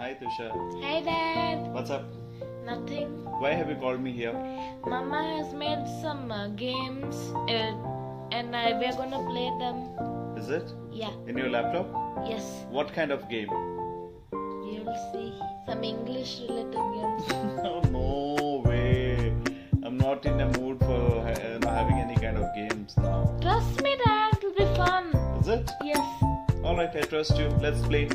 Hi, Tusha. Hi, Dad. What's up? Nothing. Why have you called me here? Mama has made some uh, games, uh, and I, we're gonna play them. Is it? Yeah. In your laptop? Yes. What kind of game? You'll see some English-related games. oh, no way. I'm not in a mood for know, having any kind of games now. Trust me, Dad. It'll be fun. Is it? Yes. Alright, I trust you. Let's play.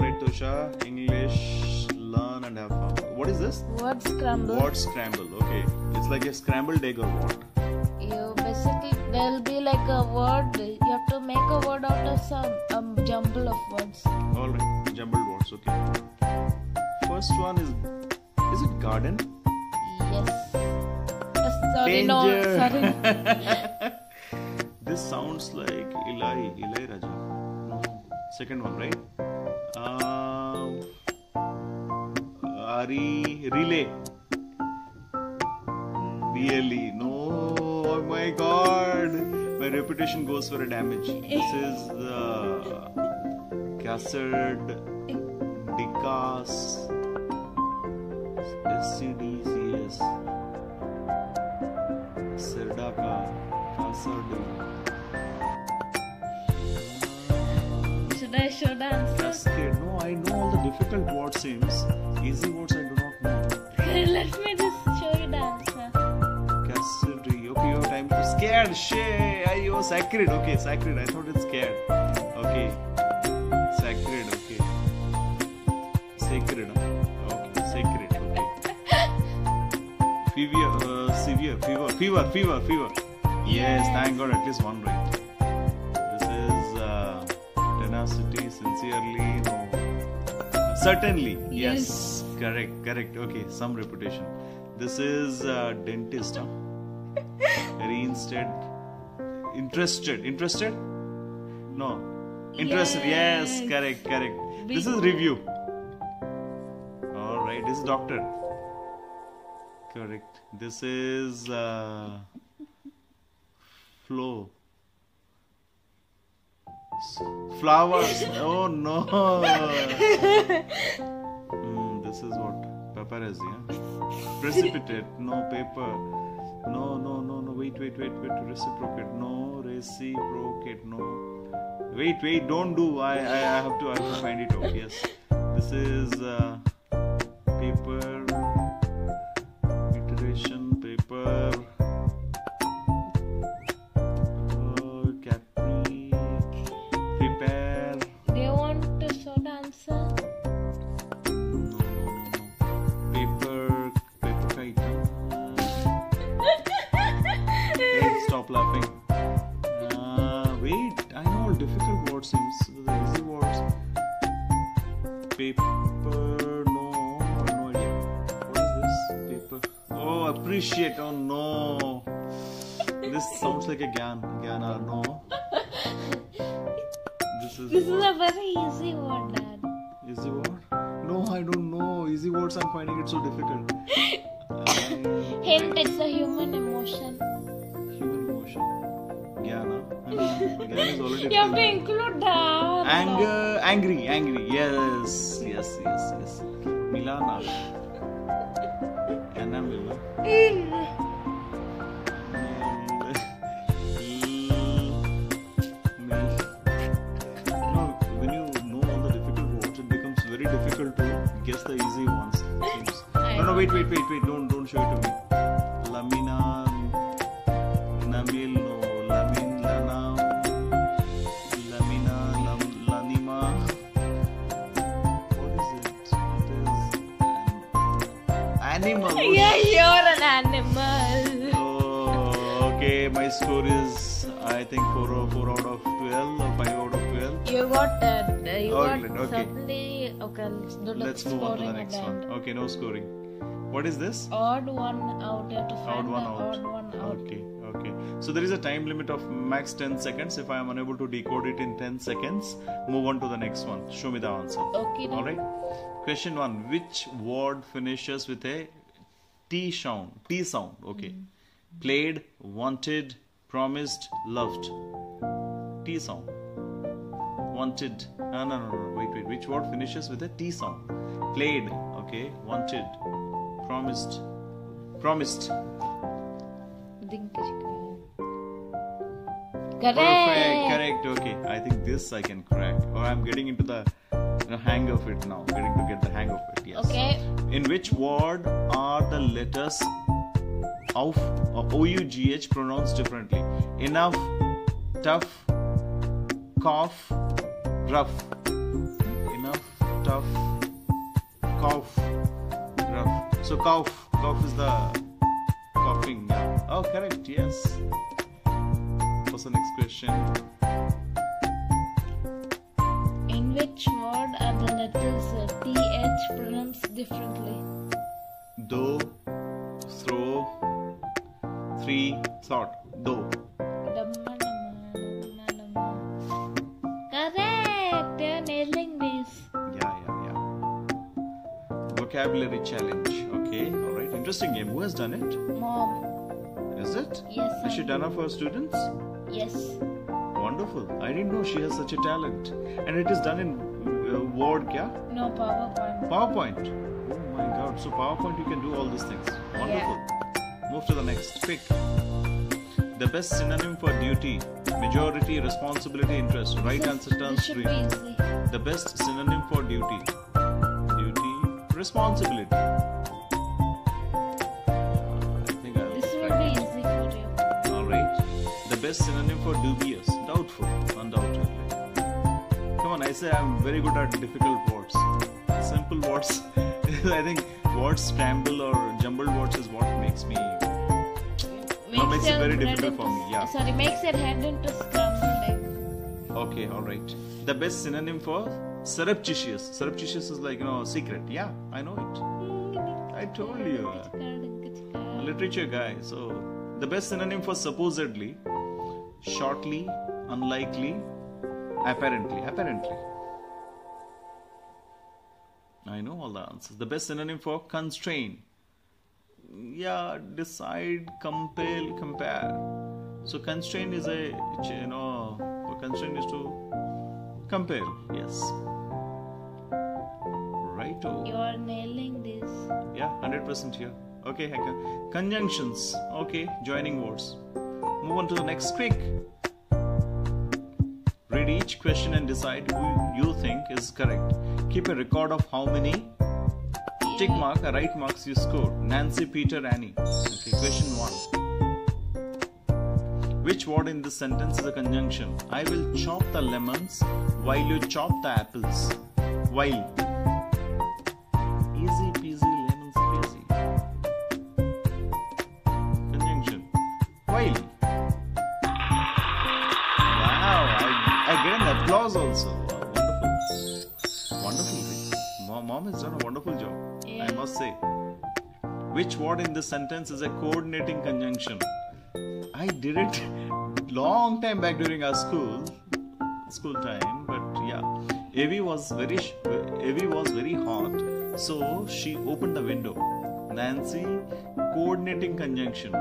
Alright, Tusha. English, learn and have fun. What is this? Word scramble. Word scramble. Okay. It's like a scrambled egg or what? You basically there'll be like a word. You have to make a word out of some um, jumble of words. Alright, jumbled words. Okay. First one is. Is it garden? Yes. Uh, sorry, no. Danger. Sorry. This sounds like Eli, Eli Raja. Second one, right? Um, Ari, relay. Really? No. Oh my god. My reputation goes for a damage. This is the Cassard, Dicas, SCDCS, Serdaka, Cassard. Should I the answer? Cascade. No, I know all the difficult word names. Easy words I do not know. Let me just show you the answer. Cassidy. Okay, your time to scared. Shit. Ayo, sacred. Okay, sacred. I thought it's scared. Okay. Sacred. Okay. Sacred. Okay. Sacred. Okay. Fever. Uh, severe. Fever. Fever. Fever. Fever. Yes. Thank God. At least one right. Sincerely. No. Certainly. Yes. Correct. Correct. Okay. Some reputation. This is uh, dentist. Huh? Reinsted. Interested. Interested? No. Interested. Yes. Yes. Correct. Correct. This is review. All right. This is doctor. Correct. This is uh, flow. Flowers. Oh no. Hmm, this is what paparazzi. Huh? Precipitate. No paper. No, no, no, no. Wait, wait, wait, wait. Reciprocate. No, reciprocate. No. Wait, wait. Don't do. I, I, I have to. I have to find it out. Yes. This is uh, paper. Hey, stop laughing. Uh, wait, I know all difficult words seems the easy words. Paper, no, I no idea. What is this? Paper. Oh, appreciate. Oh no. This sounds like a gyan. Gyana, no. This is This is a very easy word, Dad. easy word. No, I don't know. Easy words. I'm finding it so difficult. Hint: It's a human emotion. Human emotion. Gyana. Gyana is already. You have to include that. Anger, angry, angry. Yes, yes, yes, yes. Milana. Anna Mila. No, when you know all the difficult words, it becomes very difficult to guess the easy ones. Seems. No, no, wait, wait, wait, wait. Don't, don't show it to me. Lamina, Namil, no. Lamin, Lana, Lamina, Lam, Lanima. What is it? It is animal. Yeah, you're an animal. Oh, okay. My score is I think four, four out of twelve or five out of twelve. You got uh, you Oh, got okay. certainly okay. Let's Let's move on to the next one. Okay, no scoring. What is this? Odd one out. Odd one out. odd one out. Okay, okay. So there is a time limit of max 10 seconds. If I am unable to decode it in 10 seconds, move on to the next one. Show me the answer. Okay. All right. Question one: Which word finishes with a T sound? T sound. Okay. Mm-hmm. Played, wanted, promised, loved. T sound. wanted. No, no, no, no. Wait, wait. Which word finishes with a T sound? Played. Okay. Wanted. Promised. Promised. Correct. Perfect. Correct. Okay. I think this I can crack. Or I'm getting into the you know, hang of it now. Getting to get the hang of it. Yes. Okay. In which word are the letters of uh, OUGH pronounced differently? Enough, tough, cough, rough. Enough, tough, cough. So cough, cough is the coughing. Oh, correct. Yes. What's the next question? In which word are the letters uh, TH pronounced differently? Do, throw, three, thought. Do. Damma, damma, damma, damma. Correct. You're nailing this. Yeah, yeah, yeah. Vocabulary challenge. Okay, all right. Interesting game. Who has done it? Mom. Is it? Yes. Has she done it for students? Yes. Wonderful. I didn't know she has such a talent. And it is done in uh, Word, kya? No PowerPoint. PowerPoint. Oh my god. So PowerPoint you can do all these things. Wonderful. Move to the next. Quick. The best synonym for duty. Majority, responsibility, interest. Right This- answer turns be green. The best synonym for duty. Duty, responsibility. Best synonym for dubious. Doubtful. Undoubtedly. Come on, I say I'm very good at difficult words. Simple words. I think words scramble or jumbled words is what makes me. makes it very difficult for me, yeah. Sorry, makes your head into egg. Okay, alright. The best synonym for surreptitious. Surreptitious is like, you know, secret. Yeah, I know it. I told you. literature guy. So, the best synonym for supposedly, shortly, unlikely, apparently. Apparently. I know all the answers. The best synonym for constrain. Yeah, decide, compel, compare. So, constrain is a, you know, constrain is to compare. Yes. Righto. You are nailing this. Yeah, 100% here. Okay, Heka. Conjunctions. Okay, joining words. Move on to the next quick. Read each question and decide who you think is correct. Keep a record of how many tick mark or right marks you scored. Nancy, Peter, Annie. Okay, question one. Which word in this sentence is a conjunction? I will chop the lemons while you chop the apples. While. Applause also. Wonderful. Wonderful. Mom, mom has done a wonderful job. I must say. Which word in this sentence is a coordinating conjunction? I did it long time back during our school school time, but yeah, Evie was very Evie was very hot, so she opened the window. Nancy, coordinating conjunction.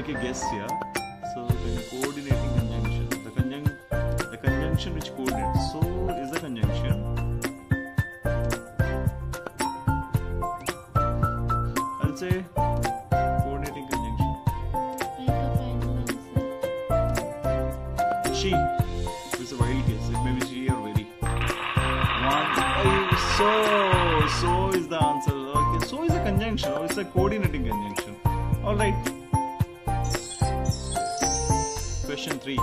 Make a guess here. So, the coordinating conjunction, the conjunc, the conjunction which coordinates. So, is the conjunction. I'll say coordinating conjunction. She. It's a wild guess. It may be she or very. One. So. So is the answer. Okay. So is a conjunction. Oh, it's a coordinating conjunction. All right. Question three.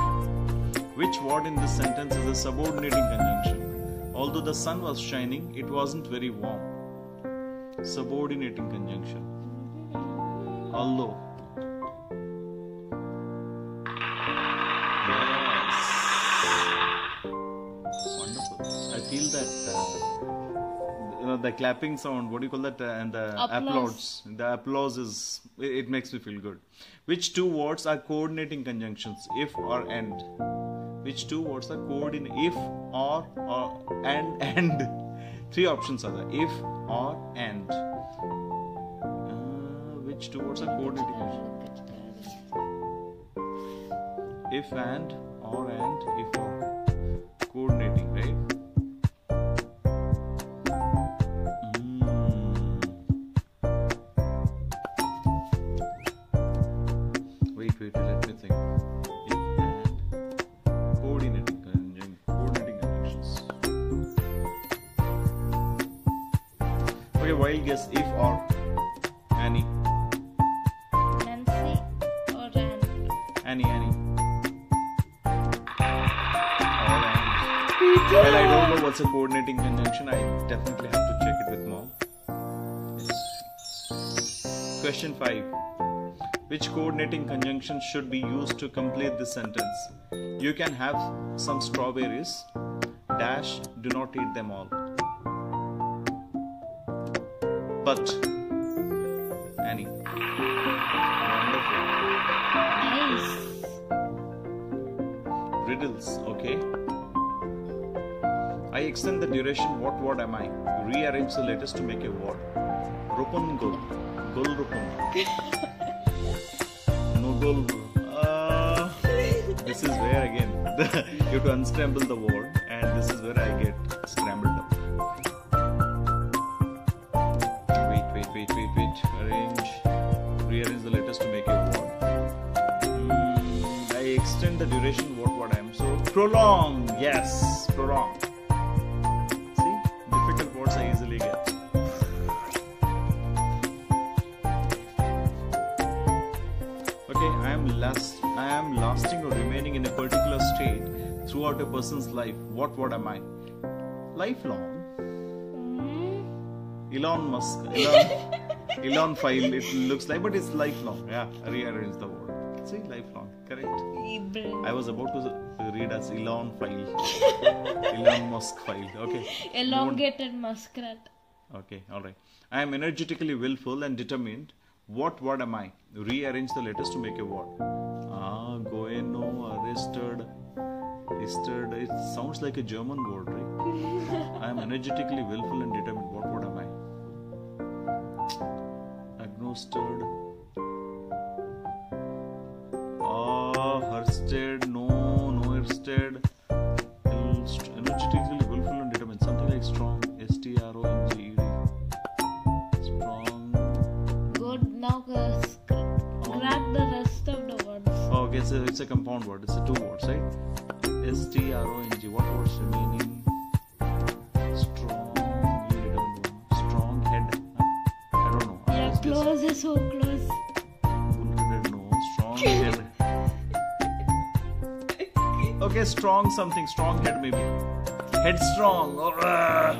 Which word in this sentence is a subordinating conjunction? Although the sun was shining, it wasn't very warm. Subordinating conjunction. Although. Know, the clapping sound. What do you call that? Uh, and the Applause. applause. The applause is. It, it makes me feel good. Which two words are coordinating conjunctions? If or and. Which two words are coordinating? If or or and and. Three options are there. If or and. Which two words are coordinating? If and, or and, if or. Coordinating, Okay, wild guess. If or Annie, Nancy or Anne? Annie, Annie. Or and. Well, I don't know what's a coordinating conjunction. I definitely have to check it with mom. Question 5. Which coordinating conjunction should be used to complete this sentence? You can have some strawberries. Dash, do not eat them all. But, Annie. Wonderful. Nice. Riddles, okay. I extend the duration. What word am I? Rearrange the letters to make a word. Rupungul. Gul rupun. Nugul. Uh, this is where again you have to unscramble the word, and this is where I get scrambled extend the duration. What word I am? So prolong. Yes, prolong. See, difficult words I easily get. Okay, I am last. I am lasting or remaining in a particular state throughout a person's life. What word am I? Lifelong. Mm-hmm. Elon Musk. Elon, Elon file. It looks like, but it's lifelong. Yeah, rearrange the word. See, lifelong. Correct. I was about to read as Elon file. Elon Musk file. Okay. Elongated muskrat. Okay, all right. I am energetically willful and determined. What word am I? Rearrange the letters to make a word. Ah, goeno, arrested, arrested. It sounds like a German word, right? I am energetically willful and determined. What word am I? Agnosted. Word. It's a two words, right? S T R O N G. What words remaining? Strong. you didn't know. Strong head. I don't know. You're close. You're so close. Bullheaded, no. Strong head. Okay, strong something. Strong head, maybe. Headstrong. Ah.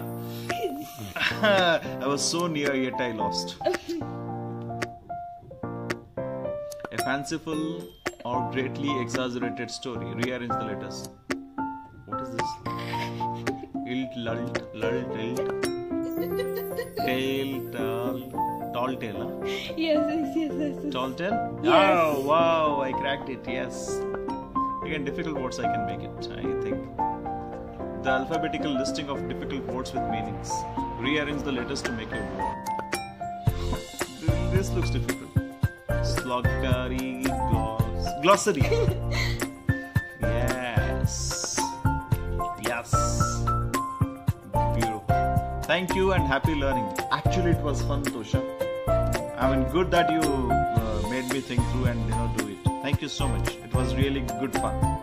I was so near, yet I lost. A fanciful or greatly exaggerated story. Rearrange the letters. What is this? Ilt, lult, lult, ilt. Tail, tall, tall tail, huh? Yes, yes, yes, yes. yes. Tall tale? Yes. Oh, wow, I cracked it, yes. Again, difficult words, I can make it, I think. The alphabetical listing of difficult words with meanings. Rearrange the letters to make a word. this looks difficult. Gloss, glossary. yes. Yes. Beautiful. Thank you and happy learning. Actually, it was fun, Tosha. I mean, good that you uh, made me think through and you know do it. Thank you so much. It was really good fun.